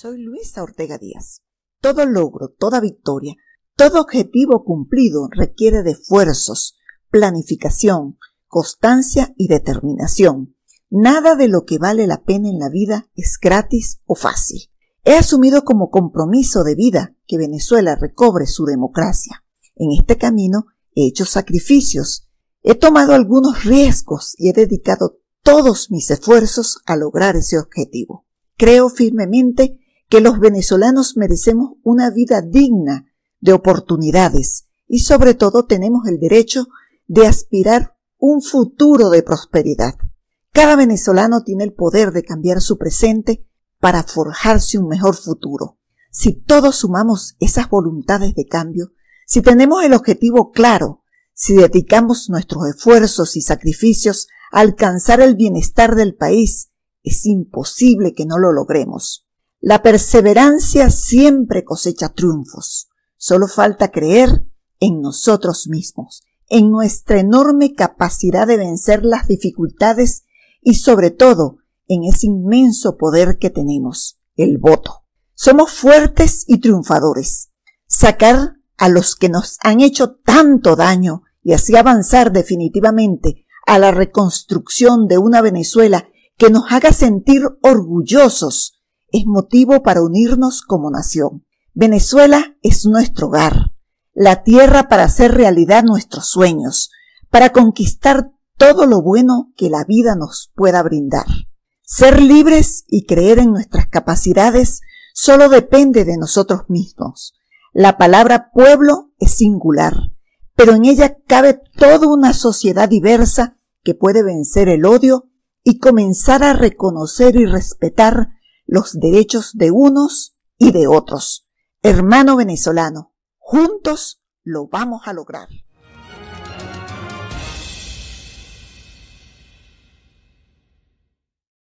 Soy Luisa Ortega Díaz. Todo logro, toda victoria, todo objetivo cumplido requiere de esfuerzos, planificación, constancia y determinación. Nada de lo que vale la pena en la vida es gratis o fácil. He asumido como compromiso de vida que Venezuela recobre su democracia. En este camino he hecho sacrificios, he tomado algunos riesgos y he dedicado todos mis esfuerzos a lograr ese objetivo. Creo firmemente que los venezolanos merecemos una vida digna de oportunidades y sobre todo tenemos el derecho de aspirar un futuro de prosperidad. Cada venezolano tiene el poder de cambiar su presente para forjarse un mejor futuro. Si todos sumamos esas voluntades de cambio, si tenemos el objetivo claro, si dedicamos nuestros esfuerzos y sacrificios a alcanzar el bienestar del país, es imposible que no lo logremos. La perseverancia siempre cosecha triunfos. Solo falta creer en nosotros mismos, en nuestra enorme capacidad de vencer las dificultades y sobre todo en ese inmenso poder que tenemos, el voto. Somos fuertes y triunfadores. Sacar a los que nos han hecho tanto daño y así avanzar definitivamente a la reconstrucción de una Venezuela que nos haga sentir orgullosos es motivo para unirnos como nación. Venezuela es nuestro hogar, la tierra para hacer realidad nuestros sueños, para conquistar todo lo bueno que la vida nos pueda brindar. Ser libres y creer en nuestras capacidades solo depende de nosotros mismos. La palabra pueblo es singular, pero en ella cabe toda una sociedad diversa que puede vencer el odio y comenzar a reconocer y respetar los derechos de unos y de otros. Hermano venezolano, juntos lo vamos a lograr.